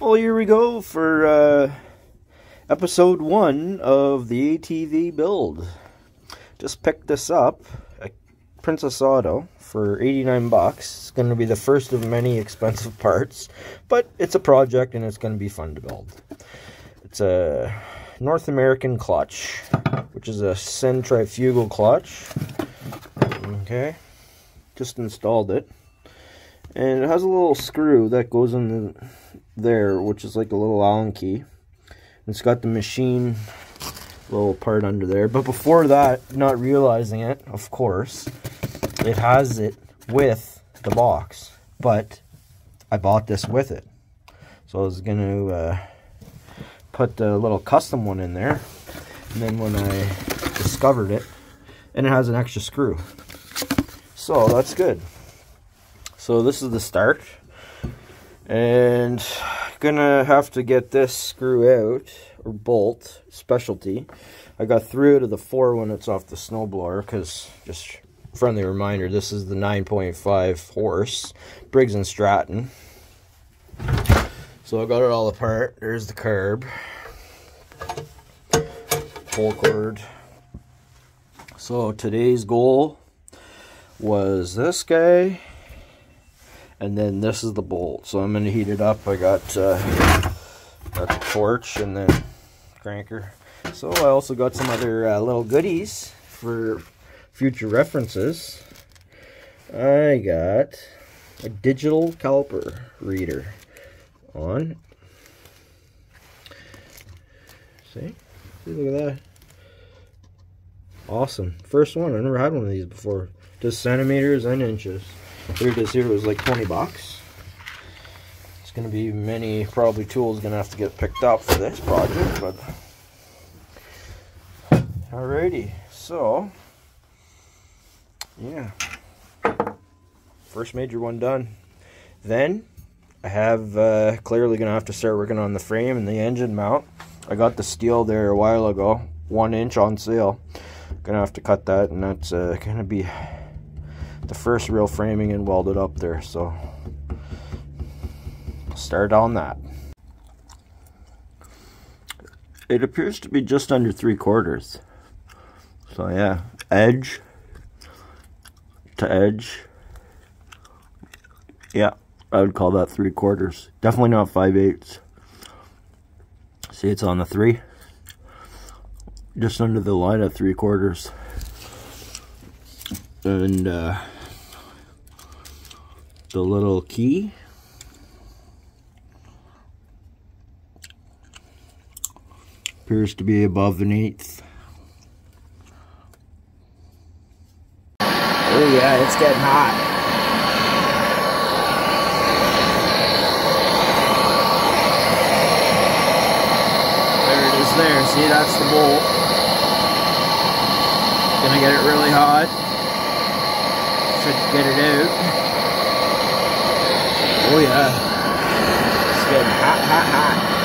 Well, here we go for uh, episode one of the ATV build. Just picked this up at Princess Auto for 89 bucks. It's going to be the first of many expensive parts, but it's a project and it's going to be fun to build. It's a North American clutch, which is a centrifugal clutch. Okay, just installed it. And it has a little screw that goes in the there, which is like a little Allen key. It's got the machine little part under there. But before that, not realizing it, of course, it has it with the box. But I bought this with it. So I was going to uh, put the little custom one in there. And then when I discovered it, and it has an extra screw. So that's good. So this is the start. And gonna have to get this screw out, or bolt, specialty. I got three out of the four when it's off the snowblower, because, just friendly reminder, this is the 9.5 horse, Briggs & Stratton. So I got it all apart. There's the carb. Pull cord. So today's goal was this guy and then this is the bolt. So I'm gonna heat it up. I got uh, got the torch and then cranker. So I also got some other uh, little goodies for future references. I got a digital caliper reader on. See? See look at that. Awesome. First one. I never had one of these before. Just centimeters and inches here it is here it was like 20 bucks. It's gonna be many probably tools gonna have to get picked up for this project but alrighty so yeah. First major one done. Then I have uh, clearly gonna have to start working on the frame and the engine mount. I got the steel there a while ago one inch on sale. Gonna have to cut that and that's uh, gonna be the first real framing and welded up there so start on that. It appears to be just under three quarters. So yeah edge to edge. Yeah I would call that three quarters. Definitely not five eighths. See it's on the three. Just under the line of three quarters. And uh, the little key. Appears to be above an eighth. Oh yeah, it's getting hot. There it is there. See, that's the bolt. Gonna get it really hot. Should get it out. Oh yeah. It's getting hot, hot, hot.